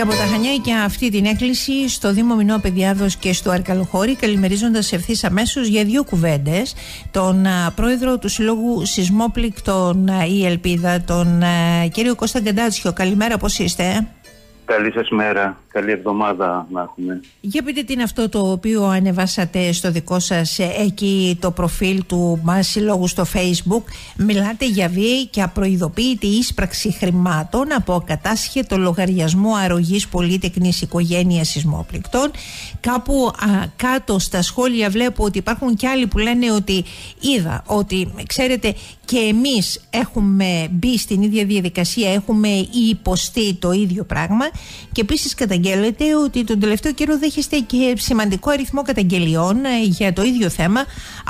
Και από τα Χανιά και αυτή την έκκληση στο Δήμο Μινό Παιδιάδος και στο Αρκαλοχώρι καλημερίζοντας ευθύς αμέσως για δύο κουβέντες τον πρόεδρο του Συλλόγου Σεισμόπληκτων η Ελπίδα, τον κύριο Κώστα Γκαντάτσιο. Καλημέρα, πώς είστε; Καλή σας μέρα. Καλή εβδομάδα να έχουμε. Για πείτε τι είναι αυτό το οποίο ανεβάσατε στο δικό σας ε, εκεί το προφίλ του μας συλλόγου στο facebook. Μιλάτε για βίαιη και απροειδοποίητη ίσπραξη χρημάτων από κατάσχετο λογαριασμό αρρωγής πολύτεκνης οικογένειας σεισμόπληκτων. Κάπου κάτω στα σχόλια βλέπω ότι υπάρχουν και άλλοι που λένε ότι είδα ότι ξέρετε και εμείς έχουμε μπει στην ίδια διαδικασία, έχουμε υποστεί το ίδιο πράγμα και επίσης καταγγέλλεται ότι τον τελευταίο καιρό δέχεστε και σημαντικό αριθμό καταγγελιών ε, για το ίδιο θέμα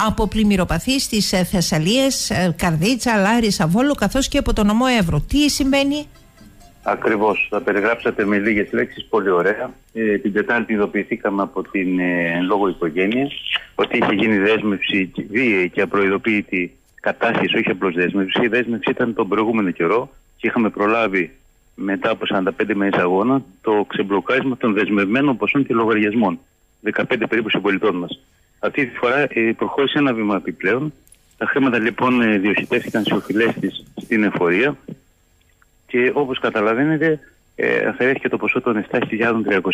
από πλημμυροπαθείς στις ε, Θεσσαλίες, ε, Καρδίτσα, Λάρισα, Βόλο καθώς και από το νομό Εύρο. Τι συμβαίνει; Ακριβώς. Θα περιγράψατε με λίγες λέξεις πολύ ωραία. Ε, την Τετάρτη ειδοποιηθήκαμε από την ε, λόγω οικογένεια ότι είχε γίνει δέσμευση βίαιη και απροειδοποίητη κατάσχεση, όχι απλώς δέσμευση. Η δέσμευση ήταν τον προηγούμενο καιρό και είχαμε προλάβει μετά από 45 μέρε αγώνα το ξεμπλοκάρισμα των δεσμευμένων ποσών και λογαριασμών. 15 περίπου συμπολιτών μας. Αυτή τη φορά ε, προχώρησε ένα βήμα επιπλέον. Τα χρήματα λοιπόν ε, διοχετεύτηκαν σε οφειλές της στην εφορία και όπως καταλαβαίνετε ε, αφαιρέθηκε το ποσό των 7.300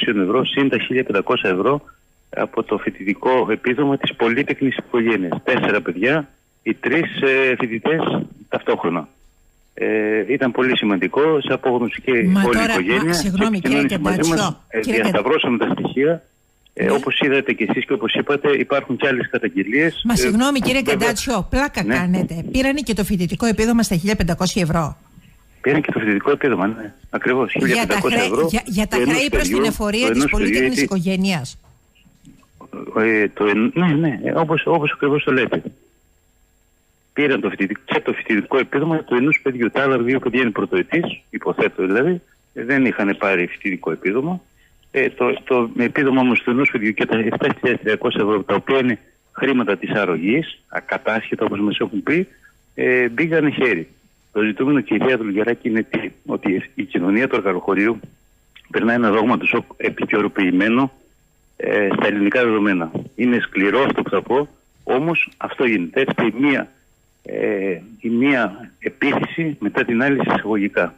ευρώ συν τα 1.500 ευρώ από το φοιτητικό επίδομα της πολύτεκνη οικογένειας. Τέσσερα παιδιά, οι τρεις ε, φοιτητές ταυτόχρονα ε, ήταν πολύ σημαντικό σε απόγνωση και Μα όλη τώρα, η οικογένεια. Α, συγγνώμη κύριε Κεμπάτσιο. Ε, διασταυρώσαμε τα στοιχεία. Ε, Ναι. Όπως είδατε και εσείς και όπως είπατε, υπάρχουν και άλλες καταγγελίες. Μα συγγνώμη κύριε Καντάτσιο, πλάκα Ναι. κάνετε. Πήρανε και το φοιτητικό επίδομα στα 1500 ευρώ. Πήραν και το φοιτητικό επίδομα, ναι. Ακριβώς. 1500 Για τα, χρέ- ευρώ. για, για τα του ενός χρέη προ παιδιού, την εφορία του της ενός παιδιού, πολύτεκνη γιατί, οικογένειας. ε, το, εν- ναι, ναι, όπως, όπως ακριβώς το λέτε. Πήραν το φοιτητικό, και το φοιτητικό επίδομα του ενός παιδιού. Τα άλλα δύο παιδιά είναι πρωτοετής, υποθέτω δηλαδή, ε, δεν είχαν πάρει φοιτητικό επίδομα. Ε, το, το επίδομα όμως του ενός παιδιού και τα 7.300 ευρώ, τα οποία είναι χρήματα της αρρωγής, ακατάσχετα όπως μας έχουν πει, ε, μπήκαν χέρι. Το ζητούμενο κυρία Δουλγεράκη είναι τι, ότι η κοινωνία του αργαλοχωρίου περνάει ένα δόγμα του σοκ επικαιροποιημένο ε, στα ελληνικά δεδομένα. Είναι σκληρό αυτό που θα πω, όμως αυτό γίνεται. Έτσι η μία, ε, η μία επίθεση μετά την άλλη εισαγωγικά.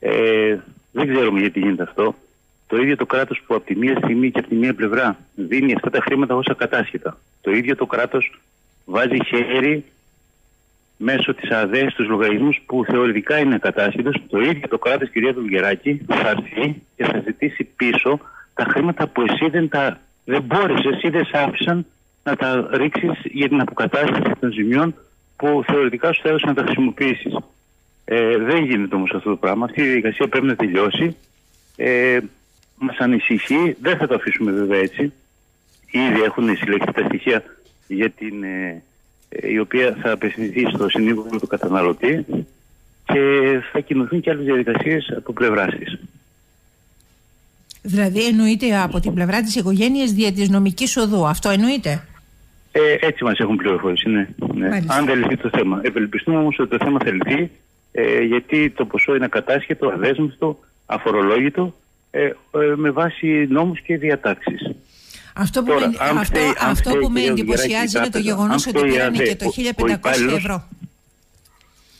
Ε, δεν ξέρουμε γιατί γίνεται αυτό. Το ίδιο το κράτος που από τη μία στιγμή και από τη μία πλευρά δίνει αυτά τα χρήματα ως ακατάσχετα. Το ίδιο το κράτος βάζει χέρι μέσω της ΑΔΕ στους λογαριασμούς που θεωρητικά είναι ακατάσχετος. Το ίδιο το κράτος, κυρία Δουλγεράκη, θα έρθει και θα ζητήσει πίσω τα χρήματα που εσύ δεν τα δεν μπόρεσες, εσύ δεν σ' άφησαν να τα ρίξεις για την αποκατάσταση των ζημιών που θεωρητικά σου έδωσαν να τα χρησιμοποιήσεις. Ε, δεν γίνεται όμως αυτό το πράγμα. Αυτή η διαδικασία πρέπει να τελειώσει. Ε, μας ανησυχεί. Δεν θα το αφήσουμε βέβαια έτσι. Ήδη έχουν συλλεχθεί τα στοιχεία για την, ε, ε, η οποία θα απευθυνθεί στο συνήγορο του καταναλωτή και θα κινηθούν και άλλες διαδικασίες από πλευράς της. Δηλαδή εννοείται από την πλευρά της οικογένειας δια της νομικής οδού. Αυτό εννοείται; Ε, έτσι μας έχουν πληροφορήσει, ναι. ναι. Μάλιστα. Αν δεν λυθεί το θέμα. Ευελπιστούμε όμως ότι το θέμα θα λυθεί ε, γιατί το ποσό είναι κατάσχετο, αδέσμευτο, αφορολόγητο ε, ε, με βάση νόμους και διατάξεις. Αυτό που, Τώρα, με, αν αυτό, φταίει- αν αυτό φταίει που με η κυρία εντυπωσιάζει είναι το Τράπεζα, γεγονός αν ότι φταίει η πήρανε ΑΔΕ, και το ο- ο 1500 υπάλληλος- ευρώ.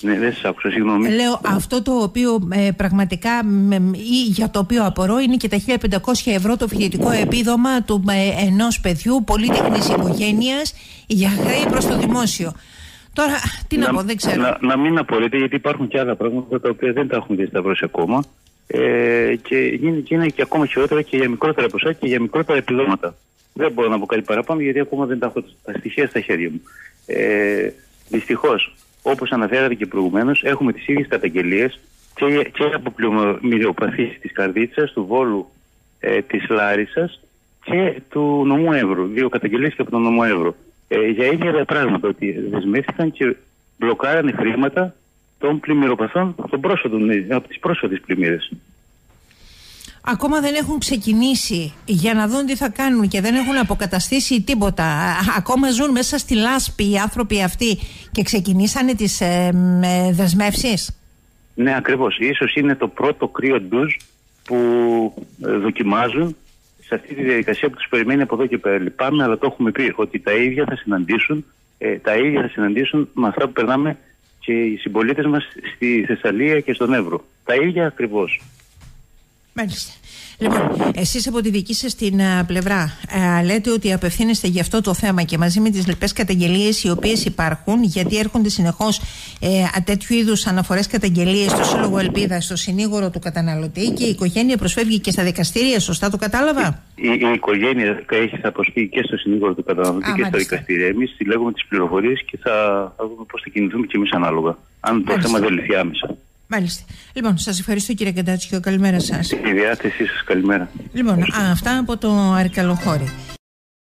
Ναι, δεν σας άκουσα, συγγνώμη. Λέω αυτό το οποίο ε, πραγματικά με, ή για το οποίο απορώ είναι και τα 1500 ευρώ το φοιτητικό επίδομα του ε, ενός παιδιού πολύτεχνης οικογένειας για χρέη προς το δημόσιο. Τώρα, τι να, πω, δεν ξέρω. Να, να μην απορείτε, γιατί υπάρχουν και άλλα πράγματα τα οποία δεν τα έχουν διασταυρώσει ακόμα. Ε, και, είναι, και είναι και ακόμα χειρότερα και για μικρότερα ποσά και για μικρότερα επιδόματα. Δεν μπορώ να πω κάτι παραπάνω, γιατί ακόμα δεν τα έχω τα στοιχεία στα χέρια μου. Ε, Δυστυχώς, όπως αναφέρατε και προηγουμένως, έχουμε τις ίδιες καταγγελίες και, και από πληροπαθεί της Καρδίτσας, του Βόλου, ε, της Λάρισας και του νομού Εύρου. Δύο καταγγελίες και από τον νομό Εύρου. Ε, για ίδια τα πράγματα, ότι δεσμεύτηκαν και μπλοκάρανε χρήματα των πλημμυροπαθών των πρόσφατων, ε, από τις πρόσφατες πλημμύρες. Ακόμα δεν έχουν ξεκινήσει για να δουν τι θα κάνουν και δεν έχουν αποκαταστήσει τίποτα. Α, Ακόμα ζουν μέσα στη λάσπη οι άνθρωποι αυτοί και ξεκινήσανε τις ε, ε, δεσμεύσεις. Ναι, ακριβώς. Ίσως είναι το πρώτο κρύο ντουζ που ε, δοκιμάζουν σε αυτή τη διαδικασία που τους περιμένει από εδώ και πέρα. Λυπάμαι, αλλά το έχουμε πει ότι τα ίδια θα συναντήσουν, ε, τα ίδια θα συναντήσουν με αυτά που περνάμε και οι συμπολίτες μας στη Θεσσαλία και στον Εύρο. Τα ίδια ακριβώς. Μάλιστα. Λοιπόν, εσείς από τη δική σας την πλευρά α, λέτε ότι απευθύνεστε για αυτό το θέμα και μαζί με τις λοιπές καταγγελίες οι οποίες υπάρχουν, γιατί έρχονται συνεχώς ε, τέτοιου είδους αναφορές καταγγελίες στο Σύλλογο Ελπίδα, στο συνήγορο του καταναλωτή και η οικογένεια προσφεύγει και στα δικαστήρια, σωστά το κατάλαβα; Η, η οικογένεια έχει θα προσφύγει και στο συνήγορο του καταναλωτή και στα δικαστήρια. Εμείς συλλέγουμε τις πληροφορίες και θα, θα δούμε πώς θα κινηθούμε και εμείς ανάλογα. Αν το θέμα δεν λυθεί άμεσα. Μάλιστα. Λοιπόν, σας ευχαριστώ κύριε Κεντάτσιο. Καλημέρα σας. Η διάθεσή σας, καλημέρα. Λοιπόν, α, αυτά από το Αρκαλοχώρι.